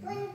one.